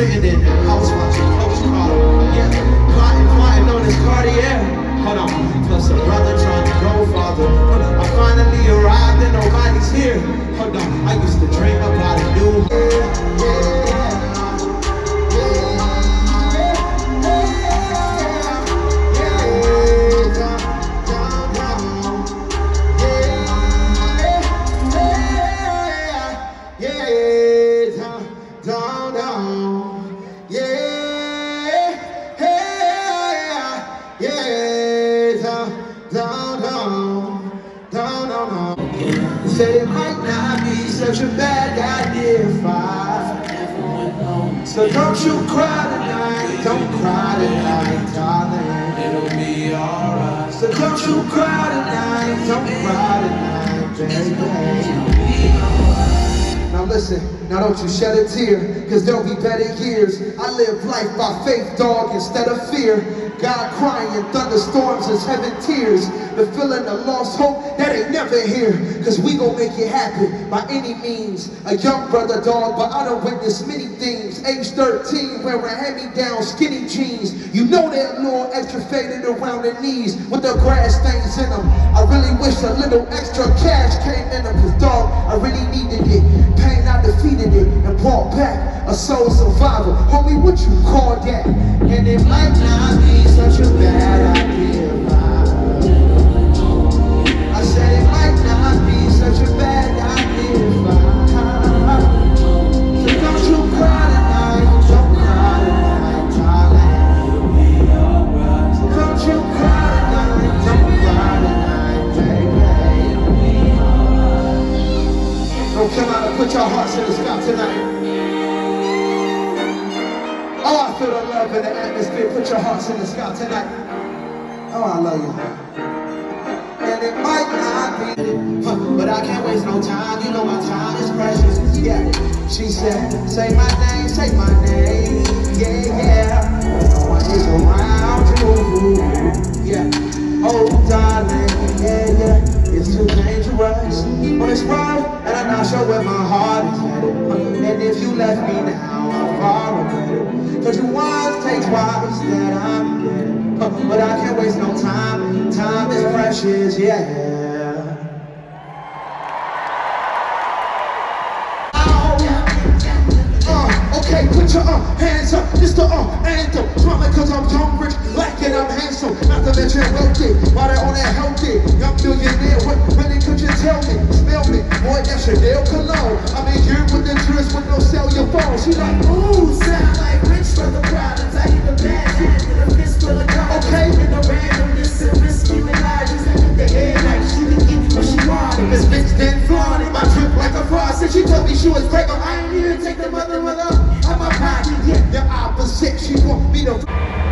sitting in house watching Coach Carter. Yeah, plotting, plotting on his Cartier. Hold on, plus a brother trying to grow father. I finally arrived and nobody's here. Hold on, I used to dream about Now listen, now don't you shed a tear, cause there'll be better years. I live life by faith, dog, instead of fear. God crying, in thunderstorms is heaven tears. The feeling of lost hope that ain't never here. Cause we gon' make it happen by any means. A young brother, dog, but I don't witness many things. Age 13, wearing hand-me-down skinny jeans. You know that little extra faded around the knees with the grass stains in them. I really wish a little extra cash came in them. Cause dog, I really needed it. Pain, I defeated it and brought back a soul survivor. Homie, what you call that? And it might not be such a bad idea. Put your hearts in the sky tonight. Oh, I feel the love in the atmosphere. Put your hearts in the sky tonight. Oh, I love you. And it might not be, huh, but I can't waste no time. You know my time is precious. Yeah. She said, say my name, say my name. Yeah, yeah. No one is around you. Yeah. Oh, darling. Yeah, yeah. It's too dangerous on this road, and I'm not sure where my heart is headed. And if you left me now, I'm far away. Cause you once take twice that I'm getting. But I can't waste no time. Time is precious, yeah. Okay, put your uh, hands up. This the uh, anthem. Drama cause I'm young, rich, black, and I'm handsome. Not to mention wealthy. While they on that healthy. Young millionaire, what really could you tell me? Smell me, boy, that's Chanel cologne. I'm in here with the dress with no cellular phone. She like, Ooh, sound like rich brother problems. I hit the bad hand with a fist full of condoms. Okay. In the randomness and risky menages. I hit the head like she can get what she wanted. this bitch then flaunted a faucet. She told me she was but I ain't to take the mother mother out my pocket. Yeah, the opposite. She want me to.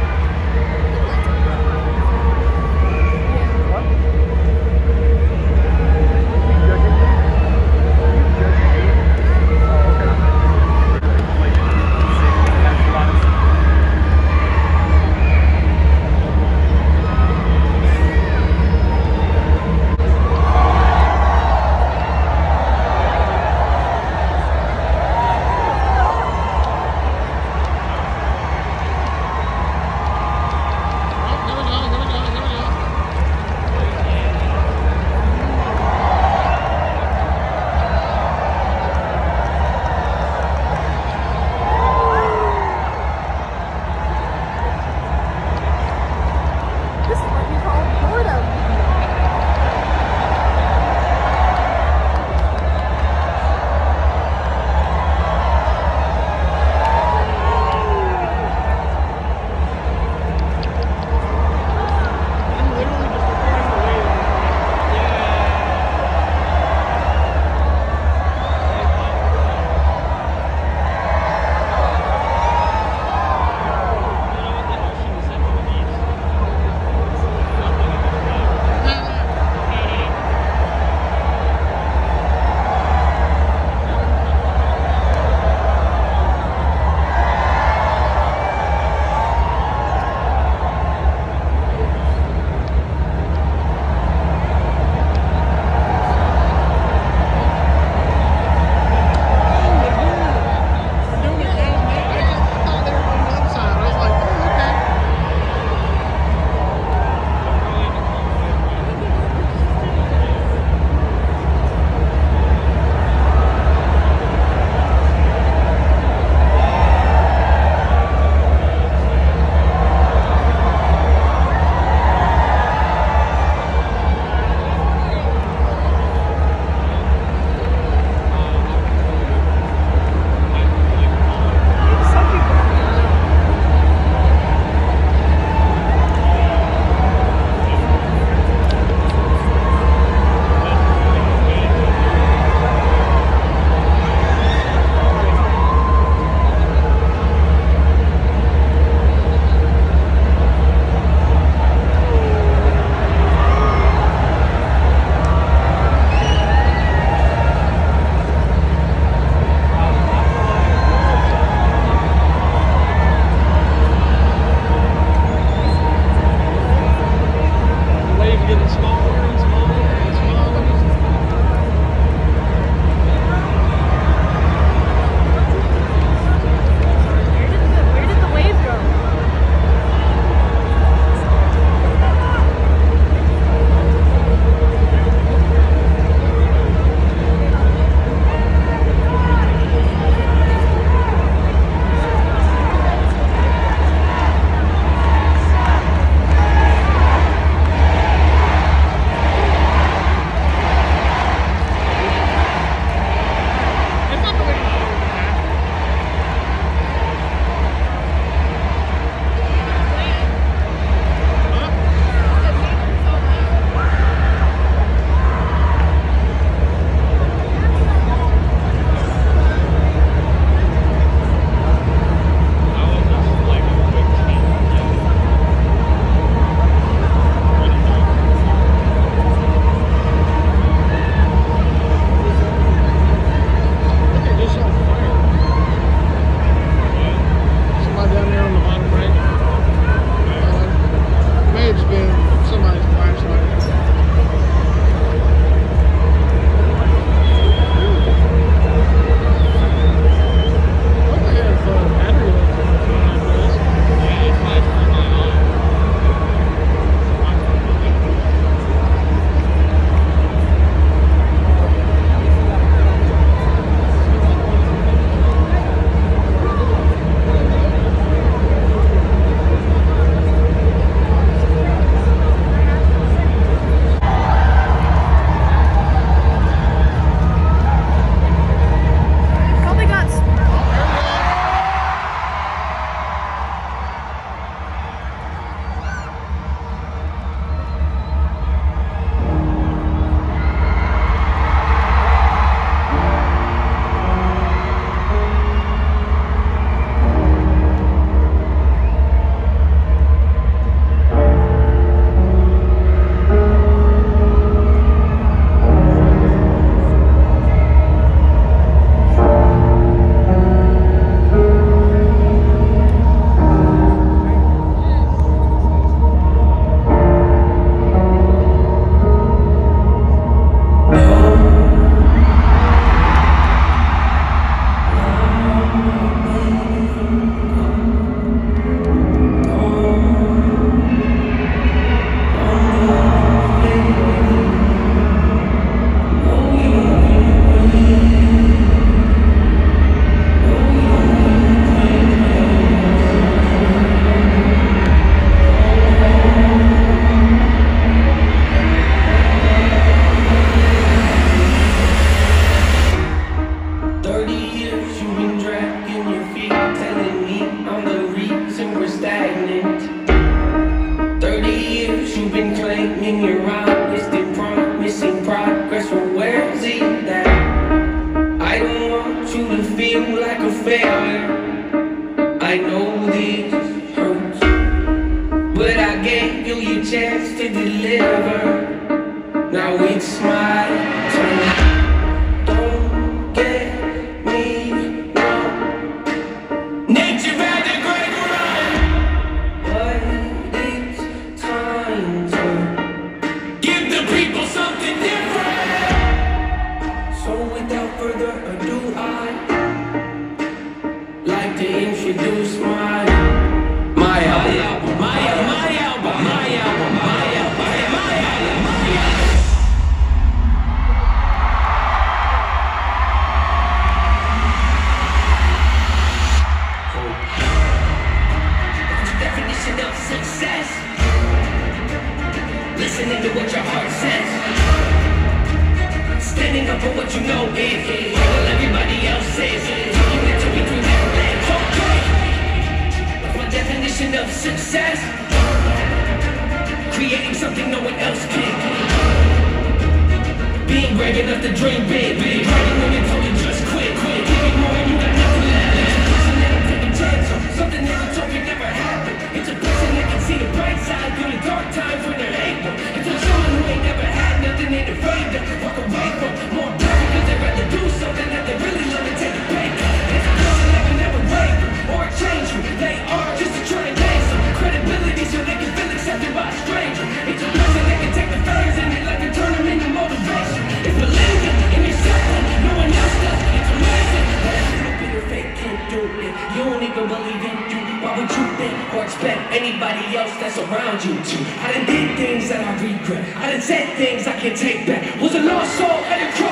or expect anybody else that's around you to. I done did things that I regret. I done said things I can't take back. Was a lost soul at cross.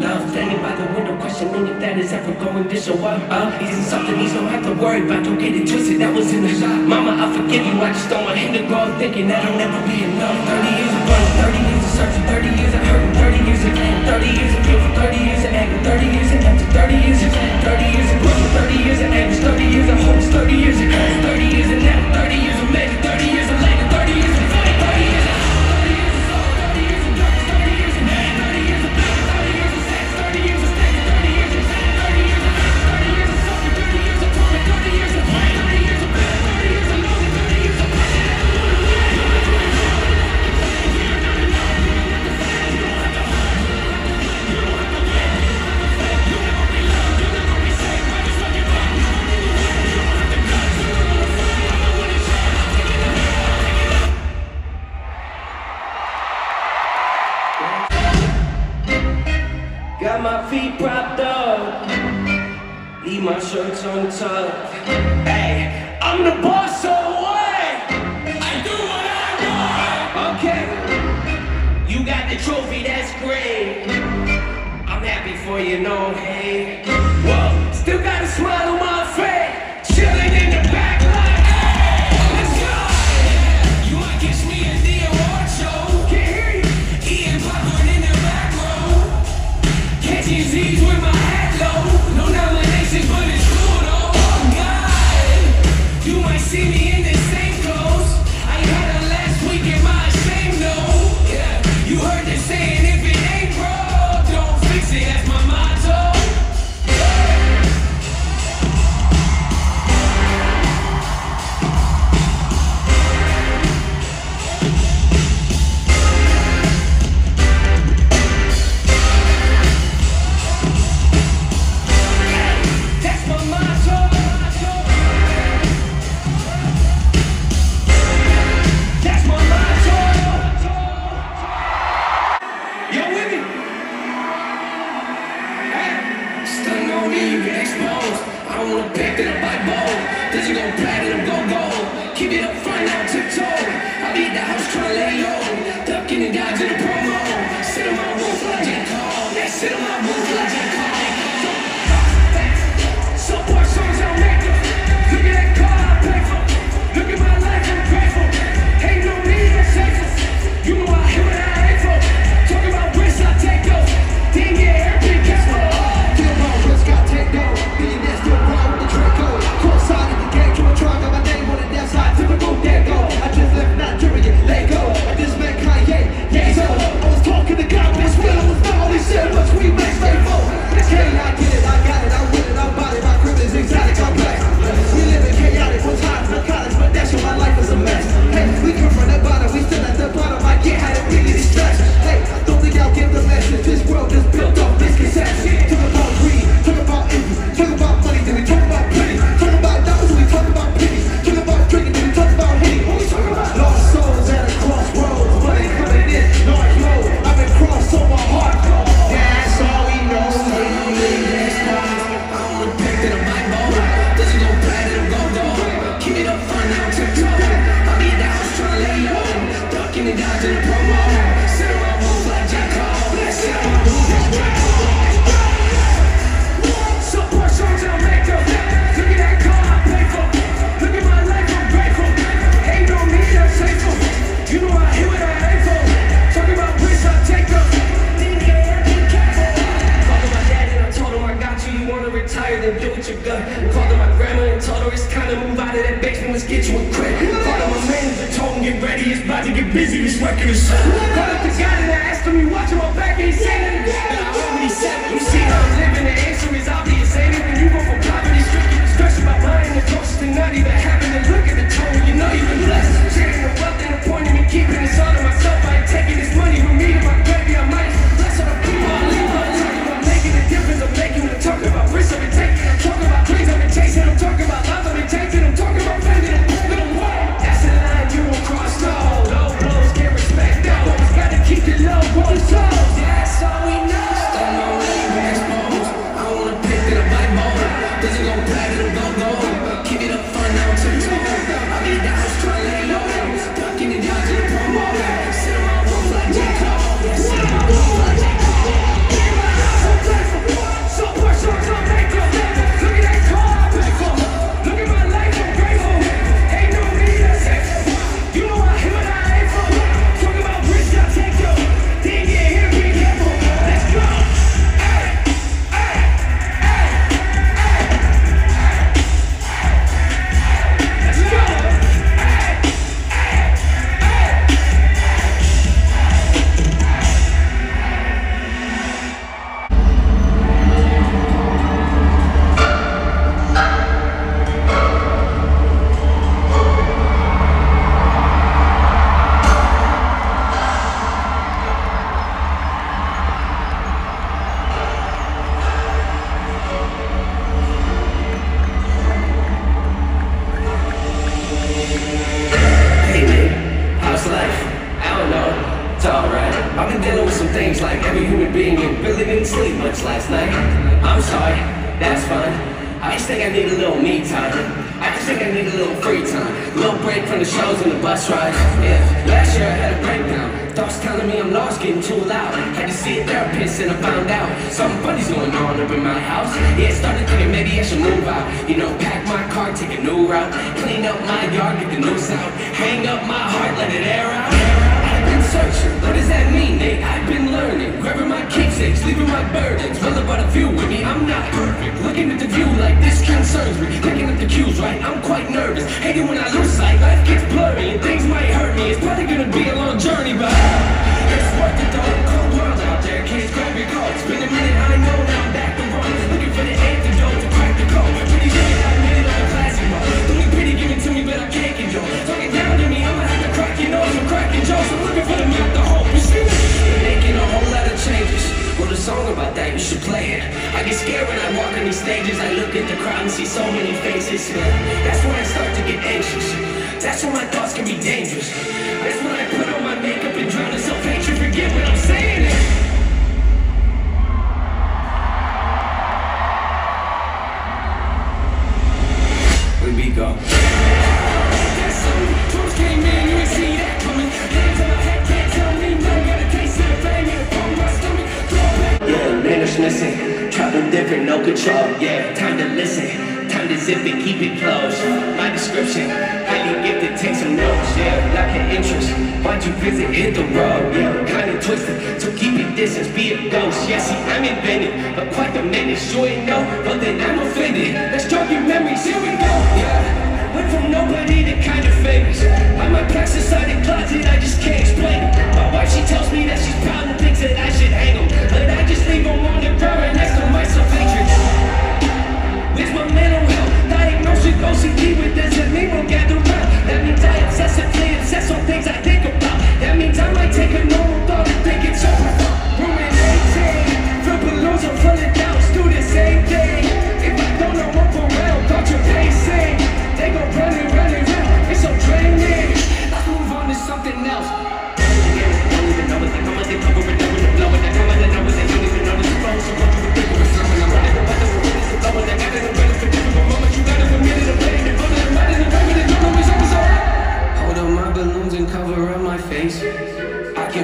love. Standing by the window, questioning if that is ever going to show up. Uh, is it something these don't have to worry about? Don't get it twisted, that was in the shot. Mama, I forgive you, I just don't want him to grow up thinking that'll never be enough. 30 years of running, 30 years of searching, 30 years of hurting, 30 years of pain, 30 years of guilt, 30 years of anger, 30 years of empty, 30 years of 30 years of growth, 30 years of anguish, 30 years of hopes, 30 years of curse, 30 years of now. didn't sleep much last night. I'm sorry, that's fine. I just think I need a little me time. I just think I need a little free time. a Little break from the shows and the bus rides. Yeah, last year I had a breakdown. Thoughts telling me I'm lost, getting too loud. Had to see a therapist and I found out something funny's going on up in my house. Yeah, started thinking maybe I should move out. You know, pack my car, take a new route. Clean up my yard, get the noose out. Hang up my heart, let it air out. I've been searching. What does that mean, Nate? I've been learning. Grabbing my kids six, leaving my burdens. Well, about a few with me, I'm not perfect. Looking at the view like this concerns me. Looking up the cues right, I'm quite nervous. Hating when I lose sight, life gets blurry and things might hurt me. It's probably gonna be a long journey, but it's worth it though. Cold world out there, kids grab your coat. It's been a minute, I know now I'm back to run. Looking for the antidote to crack the code. Pretty good, I admit it, I'm a classic mode. Don't pretty, give it to me, but I can't control. Talking down to me, I'ma have to crack your nose. I'm cracking jokes, I'm looking for the map, the hope. You see me? Making a whole lot of changes. Wrote a song about that, you should play it. I get scared when I walk on these stages. I look at the crowd and see so many faces, man. That's when I start to get anxious. That's when my thoughts can be dangerous. That's when I put on my makeup and drown in self-hatred. Forget what I'm saying. It. we go. That's came in. Different, no control. Yeah, time to listen. Time to zip it, keep it closed. My description, highly gifted, take some notes. Yeah, lack of interest. Why'd you visit? Hit the road. Yeah, kinda twisted. So keep your distance, be a ghost. Yeah, see, I'm invented, but quite the menace. You know, but then I'm offended. Let's jog your memories. Here we go. Yeah, went from nobody to kind of famous. I might pass inside the closet, I just can't explain. My wife, she tells me that she's proud and thinks that I should hang 'em. But I just leave them on the ground to my salvatrix. Where's my mental health? Diagnosis OCD with this and me will gather round. That means I obsessively obsess on things I think about. That means I might take a normal thought and think it's over. Ruminating, fill balloons are full of doubts. Do the same thing.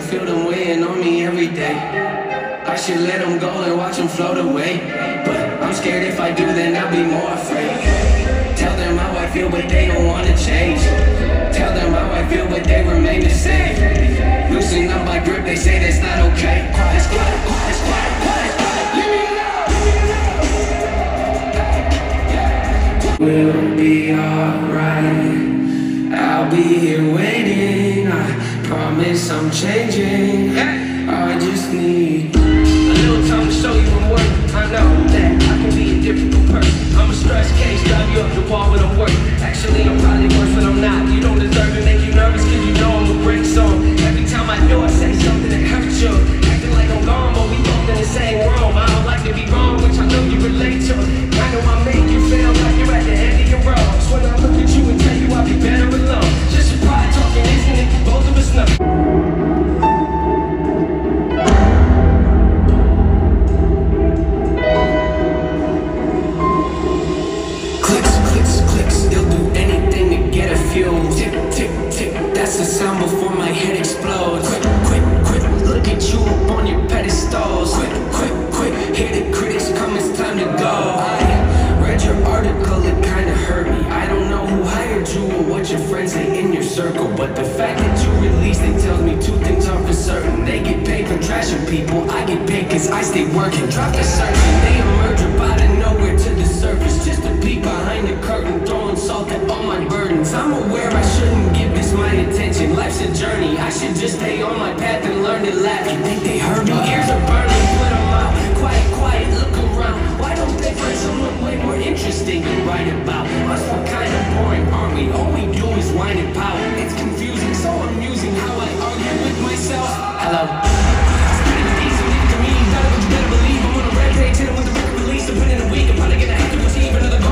Feel them weighing on me every day. I should let them go and watch them float away. But I'm scared if I do, then I'll be more afraid. Tell them how I feel, but they don't wanna change. Tell them how I feel, but they remain the same. Loosen up my grip, they say that's not okay. Quiet, quiet, quiet, quiet, quiet, quiet. Leave me We'll be alright. I'll be here waiting. I promise I'm changing. I just need a little time to show you I'm worth. I know that I can be a difficult person. I'm a stress case, drive you up the wall when I'm working. Actually, I'm probably worse when I'm not. You don't deserve to make you nervous, cause you know I'm a break song. Circle, but the fact that you released it tells me two things are for certain. They get paid for trashing people, I get paid cause I stay working. Drop the searching, they emerge up out of nowhere to the surface. Just to peek behind the curtain, throwing salt at all my burdens. I'm aware I shouldn't give this my attention. Life's a journey, I should just stay on my path and learn to laugh. You think they heard me? Ears are burning, put 'em out. Quiet, quiet, find someone way more interesting to write about? Us we're kind of boring, aren't we? All we do is whine and pout. It's confusing, so amusing how I argue with myself. Hello. Taking for granted, nobody give me the whole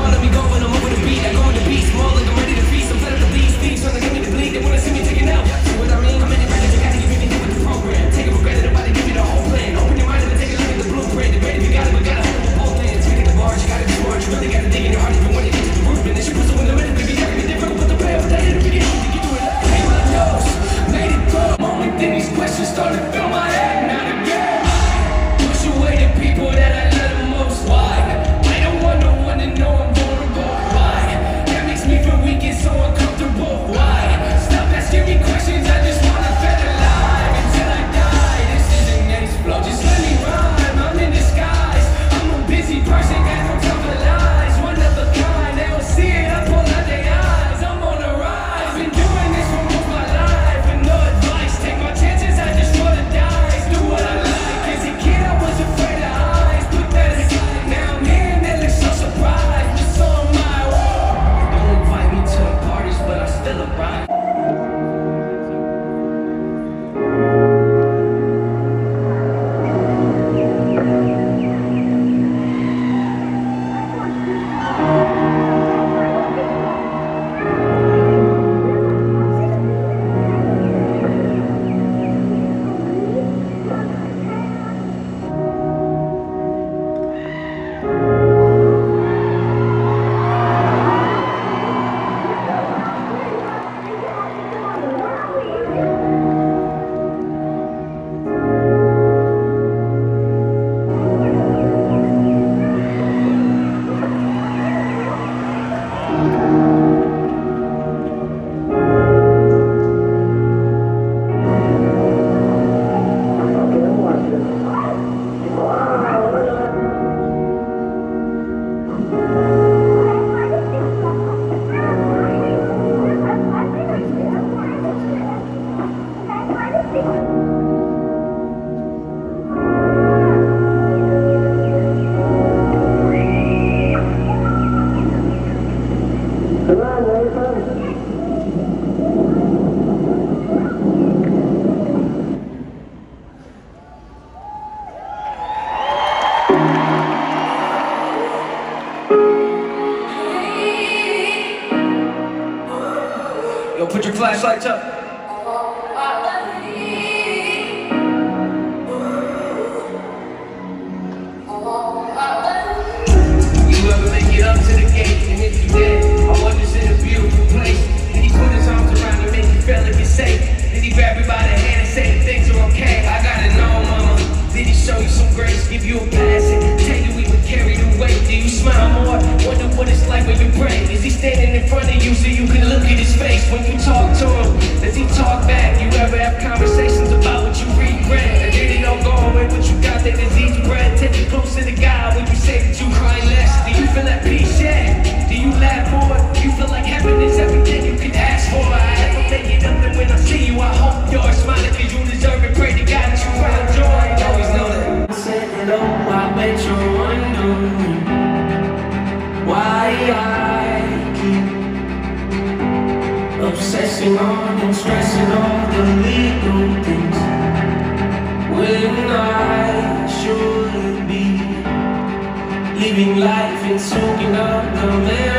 living life and soaking up the man.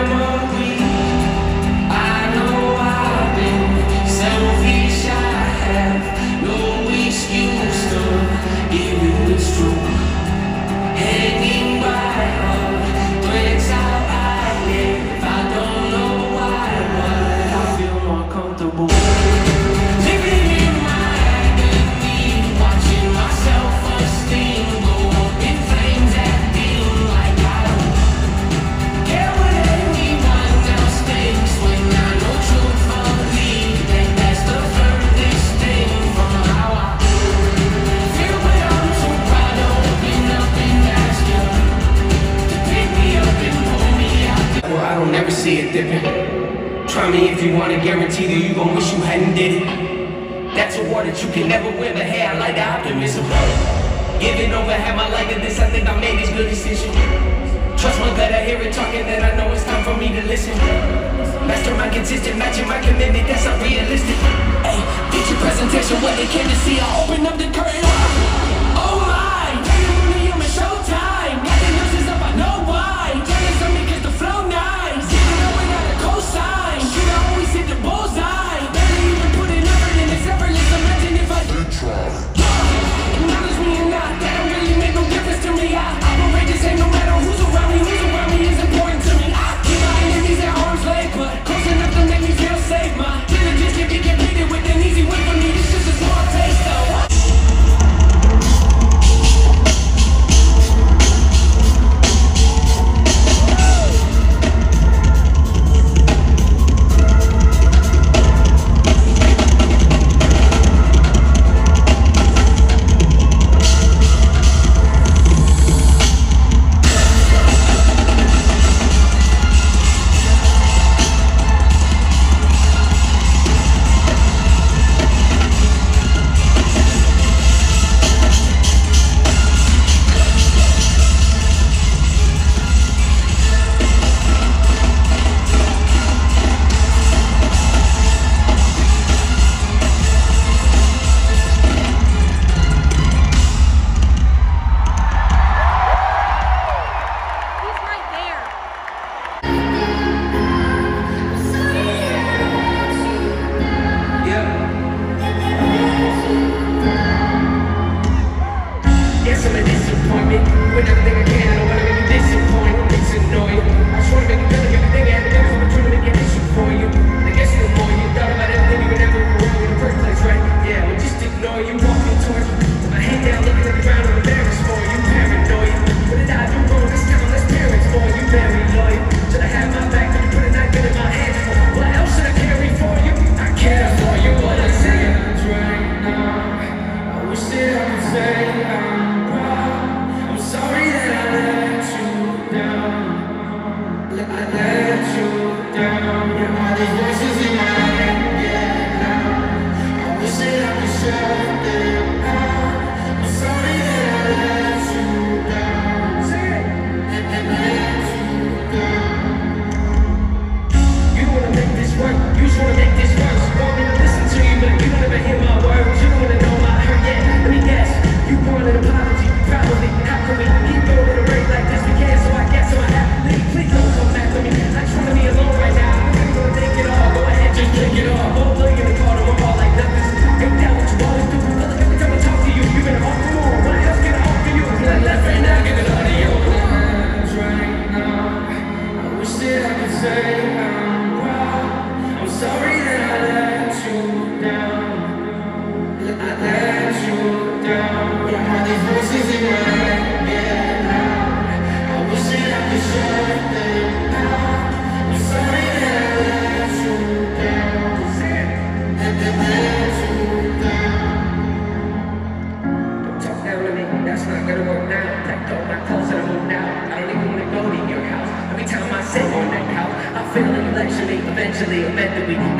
dipping. Try me if you wanna guarantee that you gon' wish you hadn't did it. That's a war that you can never win, but hey, I like the optimism. Giving over, half my life to this, I think I made this good decision. Trust my gut, I hear it talking, then I know it's time for me to listen. Mastermind consistent, matching my commitment, that's unrealistic. realistic. Hey, picture presentation, what they came to see, I open up the curtain. when everything again.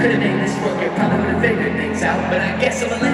Could have made this work, it probably would have figured things out, but I guess I'm a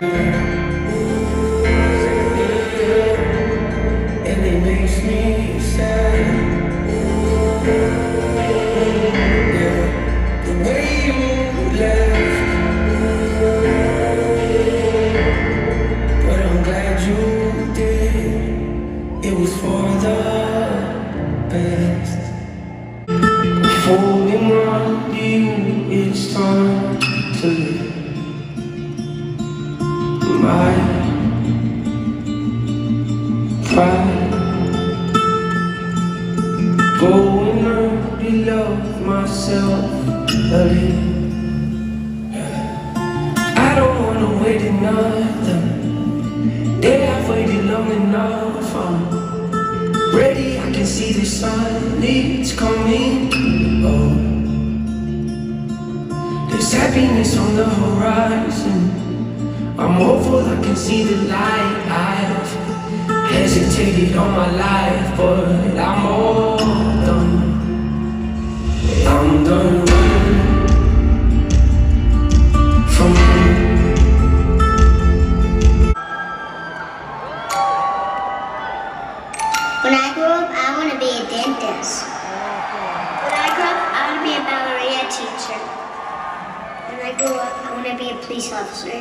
Yeah. police officer.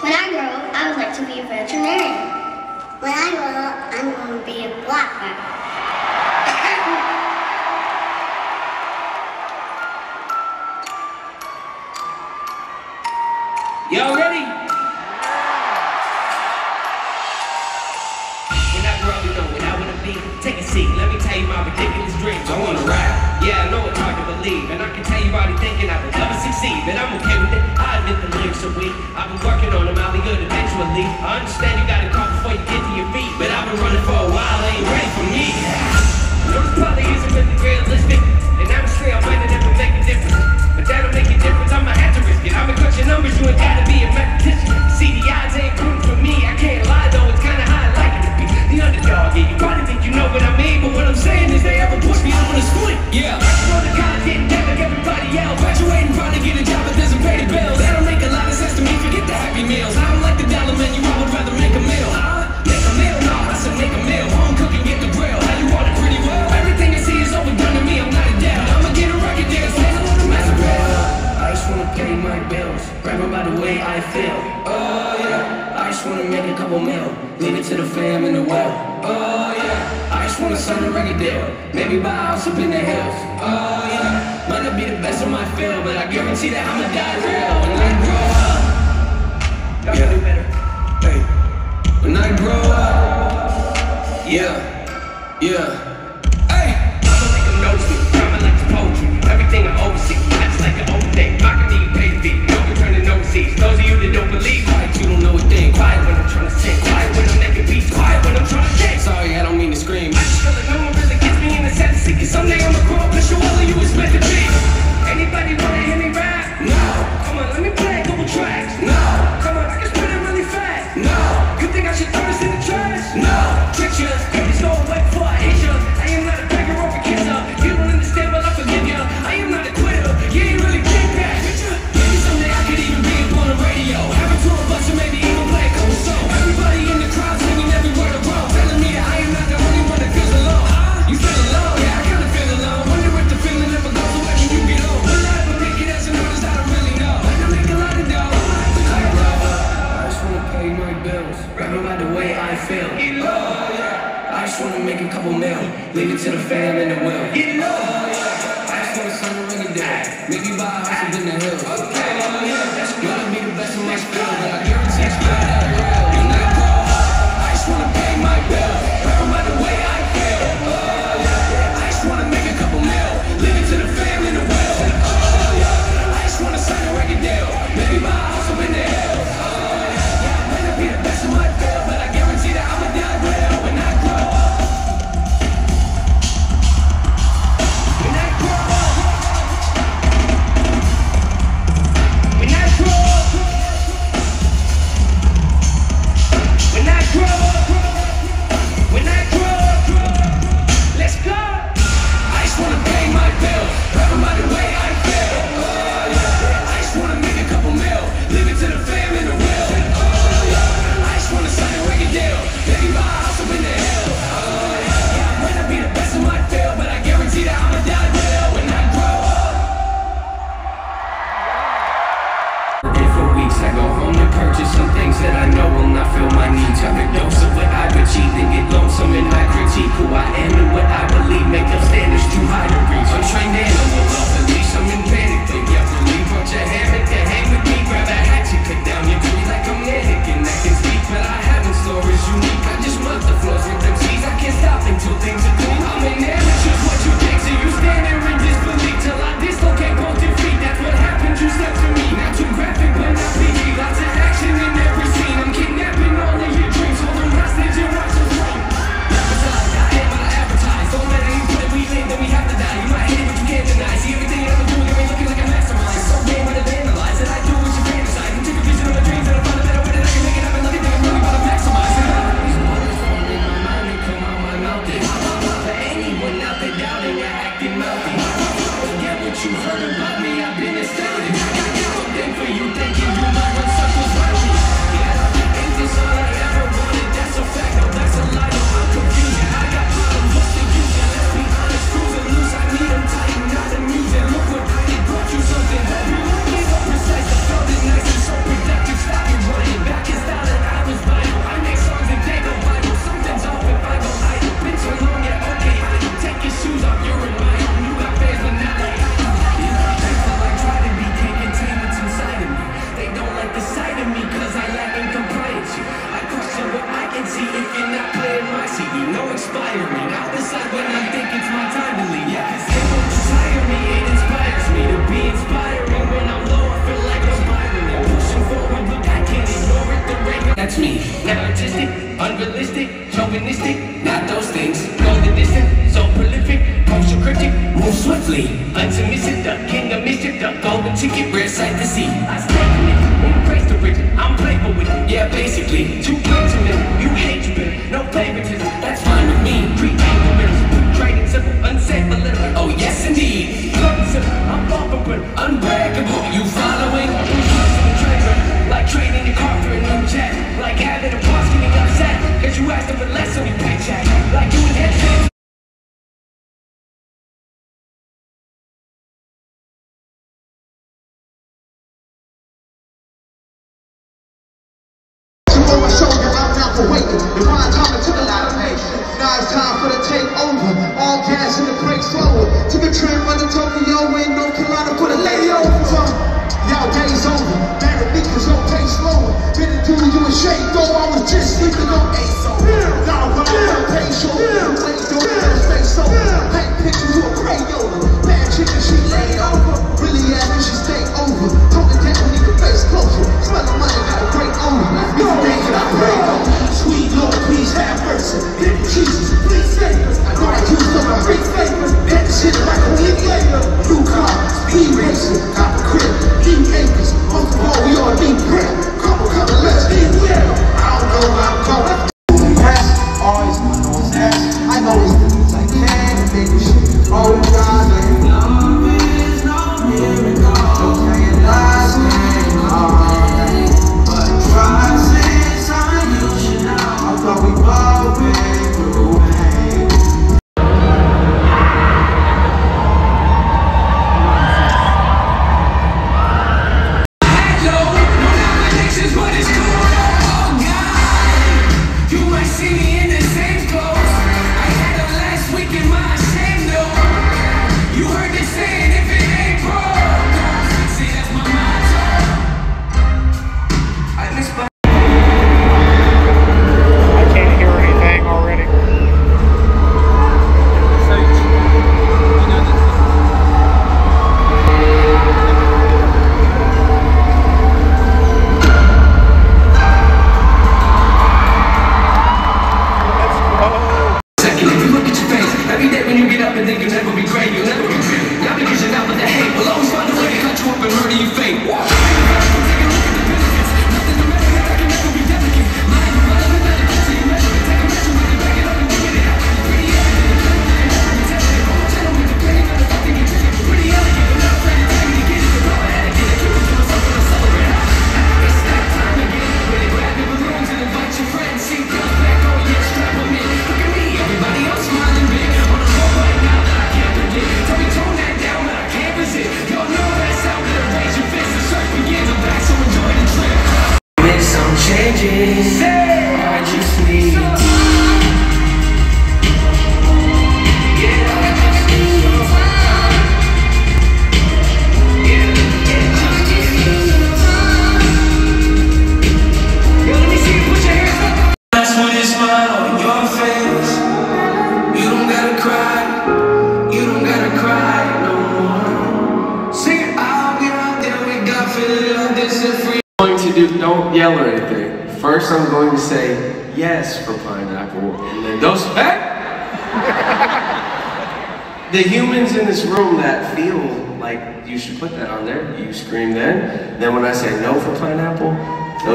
When I grow up, I would like to be a veterinarian. When I grow up, I'm going to be a blackguard. Yo, trying to a deal. Maybe buy a house up in the hills. Oh yeah, might not be the best in my field, but I guarantee that I'ma die real when I grow up. Y'all yeah. do better. Hey, when I grow up, yeah, yeah. Someday I'ma grow up and show all of you respect feeling unrealistic, chauvinistic, not those things. Go the distance, so prolific, post cryptic, move swiftly. Unto mystic, the king of mystic, the golden ticket, rare sight to see.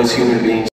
Those human beings,